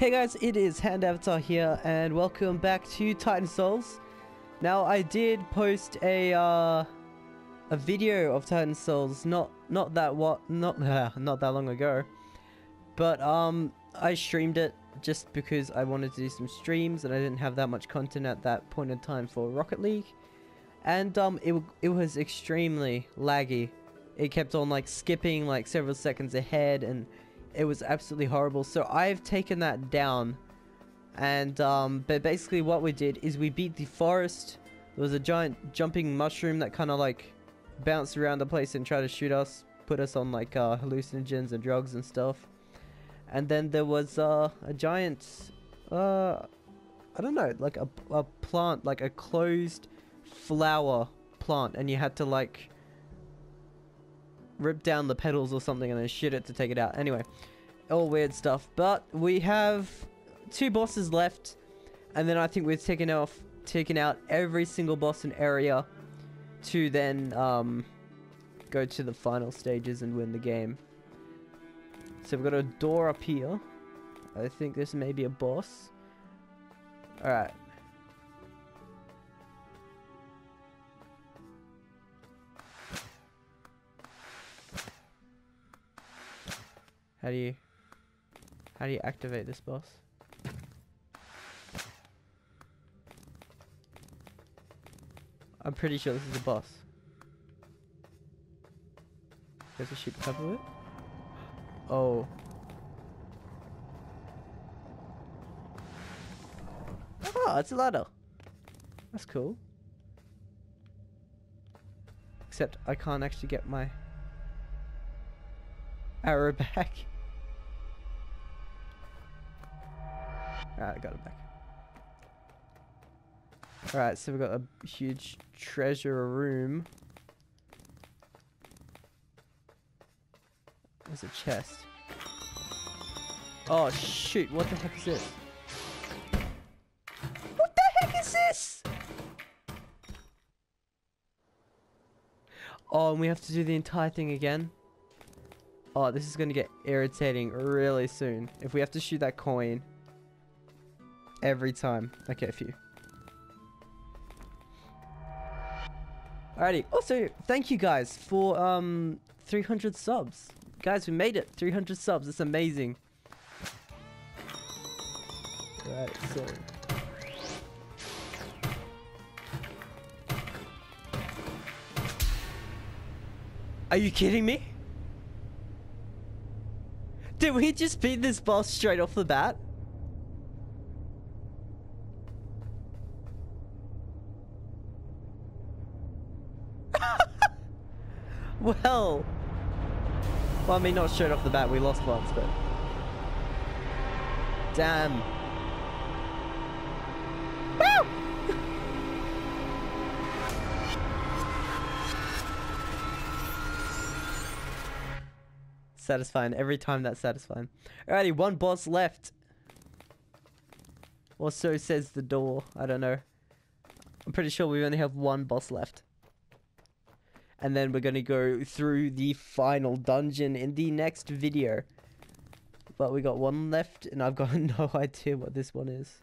Hey guys, it is Hand Avatar here, and welcome back to Titan Souls. Now, I did post a uh, a video of Titan Souls not not that what not not that long ago, but um I streamed it just because I wanted to do some streams and I didn't have that much content at that point in time for Rocket League, and um it it was extremely laggy. It kept on like skipping like several seconds ahead and it was absolutely horrible. So I've taken that down. And, um, but basically what we did is we beat the forest. There was a giant jumping mushroom that kind of like bounced around the place and tried to shoot us. Put us on like uh, hallucinogens and drugs and stuff. And then there was uh, a giant, uh, I don't know, like a, a plant, like a closed flower plant. And you had to like rip down the pedals or something and then shit it to take it out. Anyway, all weird stuff. But we have two bosses left, and then I think we've taken off, taken out every single boss and area to then um, go to the final stages and win the game. So we've got a door up here. I think this may be a boss. Alright. How do you... How do you activate this boss? I'm pretty sure this is a boss. There's a shoot of it? Oh. Oh, it's a ladder. That's cool. Except I can't actually get my arrow back. Alright, I got it back. Alright, so we've got a huge treasure room. There's a chest. Oh shoot, what the heck is this? What the heck is this? Oh, and we have to do the entire thing again? Oh, this is going to get irritating really soon. If we have to shoot that coin every time. Okay, a few. Alrighty. Also, thank you guys for um 300 subs. Guys, we made it. 300 subs. It's amazing. Right, so... Are you kidding me? Did we just beat this boss straight off the bat? well... Well, I mean, not straight off the bat, we lost once, but... Damn. Satisfying. Every time that's satisfying. Alrighty, one boss left. Or so says the door. I don't know. I'm pretty sure we only have one boss left. And then we're going to go through the final dungeon in the next video. But we got one left, and I've got no idea what this one is.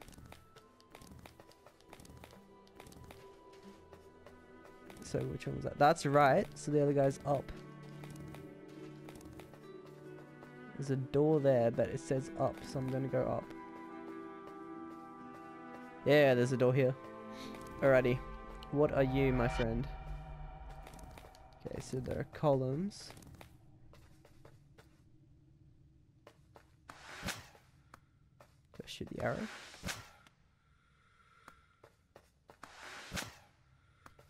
So which one was that? That's right. So the other guy's up. There's a door there, but it says up, so I'm gonna go up. Yeah, there's a door here. Alrighty. What are you, my friend? Okay, so there are columns. Do I shoot the arrow?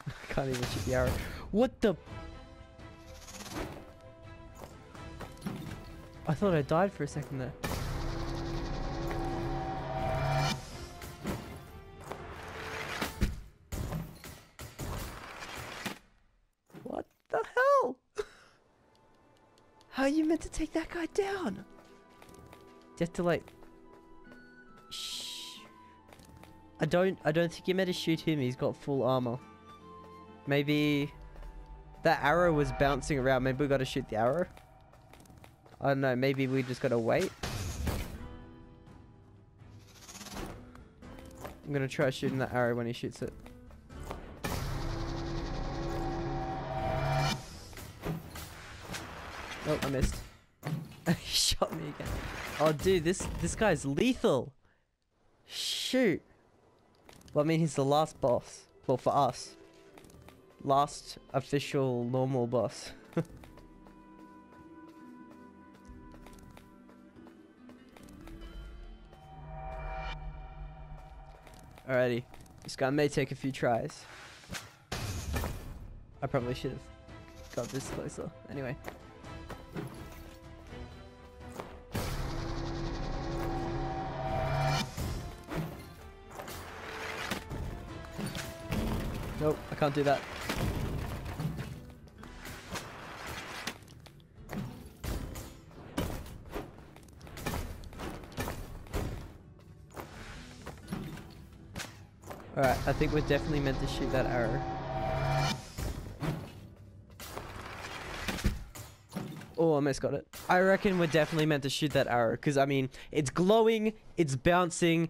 I can't even shoot the arrow. What the... I thought I died for a second there. What the hell? How are you meant to take that guy down? You have to like... Shh. I don't, I don't think you're meant to shoot him. He's got full armor. Maybe... That arrow was bouncing around. Maybe we gotta shoot the arrow? Oh, I don't know, maybe we just gotta wait. I'm gonna try shooting that arrow when he shoots it. Oh, I missed. he shot me again. Oh, dude, this this guy's lethal. Shoot. Well, I mean, he's the last boss. Well, for us. Last official normal boss. Alrighty. This guy may take a few tries. I probably should have got this closer. Anyway. Nope, I can't do that. I think we're definitely meant to shoot that arrow. Oh, I almost got it. I reckon we're definitely meant to shoot that arrow, because, I mean, it's glowing, it's bouncing,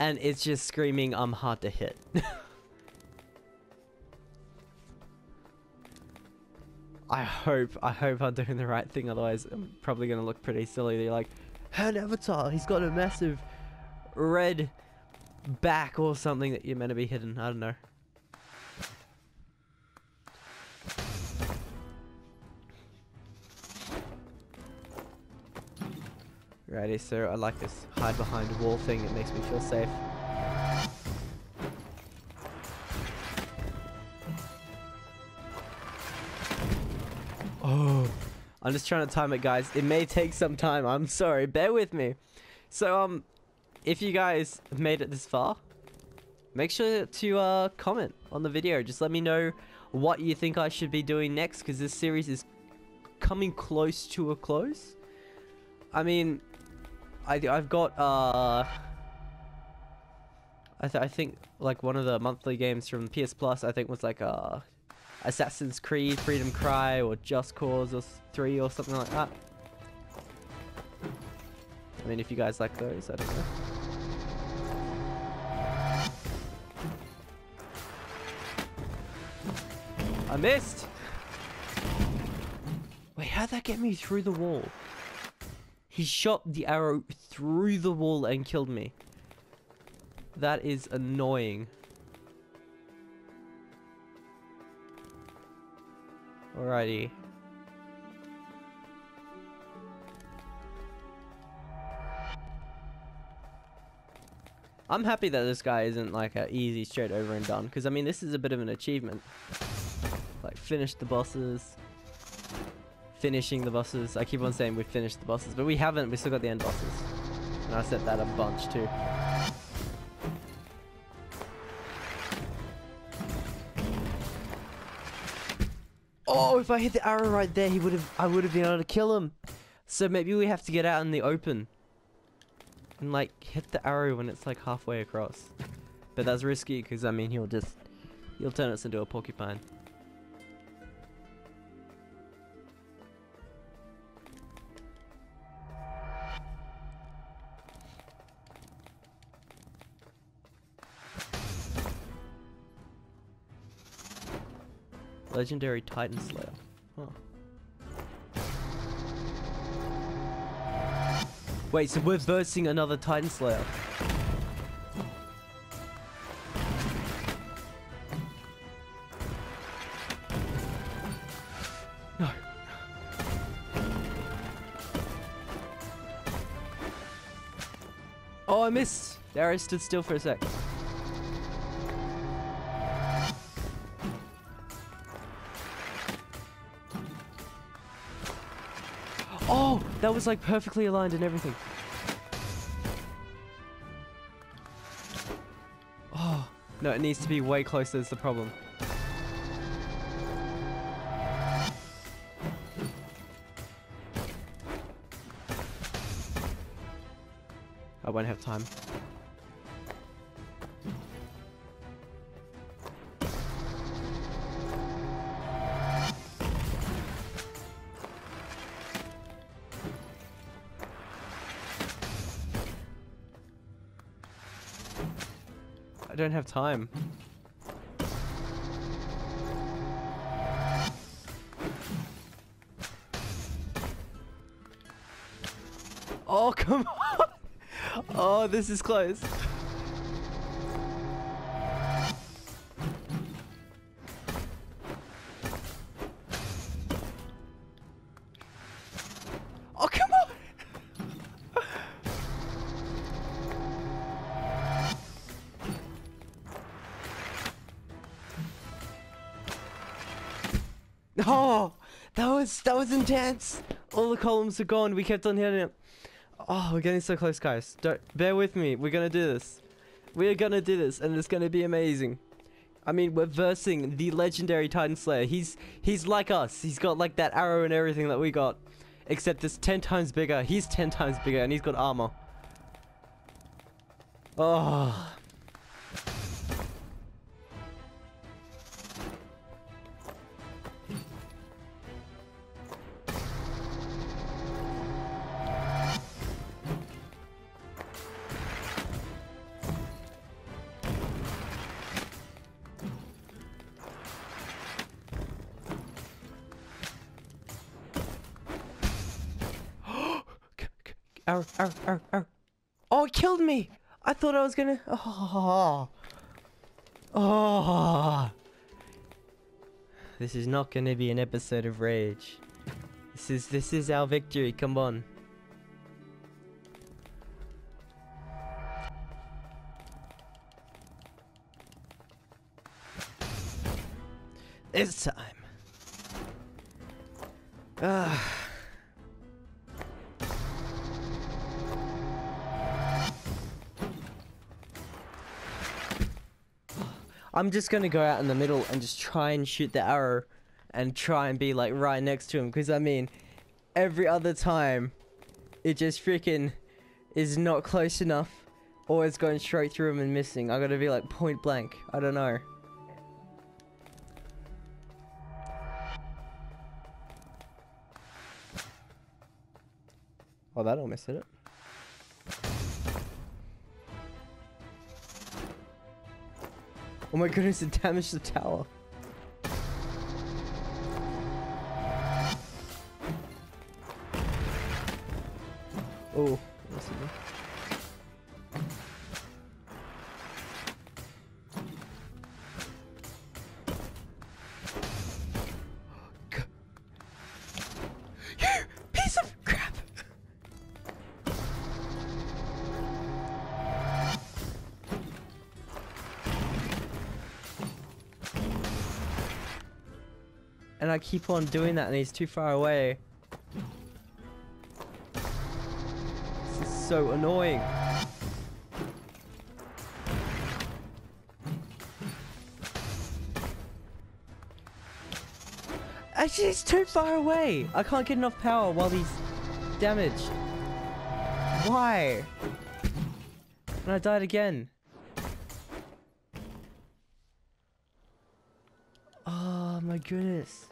and it's just screaming, I'm hard to hit. I hope, I hope I'm doing the right thing, otherwise I'm probably going to look pretty silly. They're like, an avatar, he's got a massive red back or something that you're meant to be hidden. I don't know. Righty, so I like this hide behind wall thing. It makes me feel safe. Oh, I'm just trying to time it, guys. It may take some time. I'm sorry. Bear with me. So, um, if you guys made it this far, make sure to uh, comment on the video. Just let me know what you think I should be doing next because this series is coming close to a close. I mean, I, I've got, uh, I, th I think like one of the monthly games from PS Plus, I think was like uh, Assassin's Creed, Freedom Cry, or Just Cause or 3 or something like that. I mean, if you guys like those, I don't know. I missed! Wait, how'd that get me through the wall? He shot the arrow through the wall and killed me. That is annoying. Alrighty. I'm happy that this guy isn't like a easy straight over and done because I mean this is a bit of an achievement. Like finish the bosses. Finishing the bosses. I keep on saying we've finished the bosses, but we haven't. We still got the end bosses. And I said that a bunch too. Oh, if I hit the arrow right there, he would have. I would have been able to kill him. So maybe we have to get out in the open and like hit the arrow when it's like halfway across. But that's risky because I mean he'll just he'll turn us into a porcupine. Legendary Titan Slayer. Huh. Wait, so we're versing another Titan Slayer. No. Oh, I missed. There, I stood still for a sec. That was like perfectly aligned and everything. Oh, no, it needs to be way closer is the problem. I won't have time. I don't have time. Oh, come on. Oh, this is close. Oh, that was that was intense. All the columns are gone. We kept on hitting it. Oh, we're getting so close, guys. Don't bear with me. We're gonna do this. We're gonna do this, and it's gonna be amazing. I mean, we're versing the legendary Titan Slayer. He's he's like us. He's got like that arrow and everything that we got, except it's ten times bigger. He's ten times bigger, and he's got armor. Oh. Arrow, arrow, arrow, arrow. Oh, it killed me! I thought I was gonna. Oh. Oh. This is not gonna be an episode of Rage. This is this is our victory. Come on. It's time. Ah. I'm just gonna go out in the middle and just try and shoot the arrow and try and be like right next to him because I mean every other time it just freaking is not close enough or it's going straight through him and missing. I gotta be like point blank. I don't know. Oh, that almost hit it. Oh my goodness, it damaged the tower. Oh, And I keep on doing that and he's too far away. This is so annoying. Actually, he's too far away. I can't get enough power while he's damaged. Why? And I died again. Oh my goodness.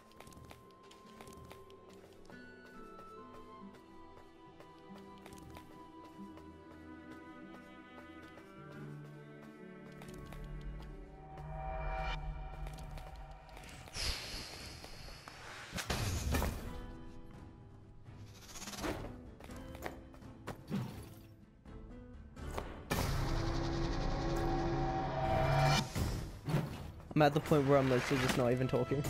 I'm at the point where I'm literally just not even talking.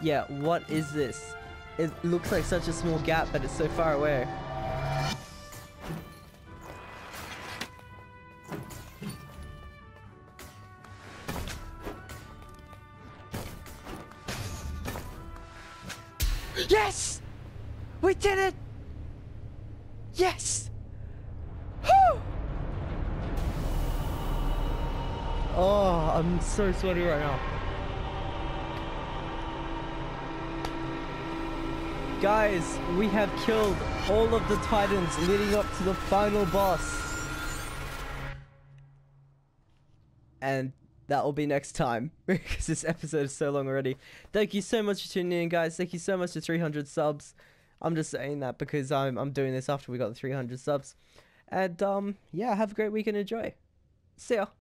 Yeah, what is this? It looks like such a small gap, but it's so far away. Sweaty right now. Guys, we have killed all of the titans leading up to the final boss. And that will be next time because this episode is so long already. Thank you so much for tuning in, guys. Thank you so much for 300 subs. I'm just saying that because I'm I'm doing this after we got the 300 subs. And um, yeah, have a great week and enjoy. See ya.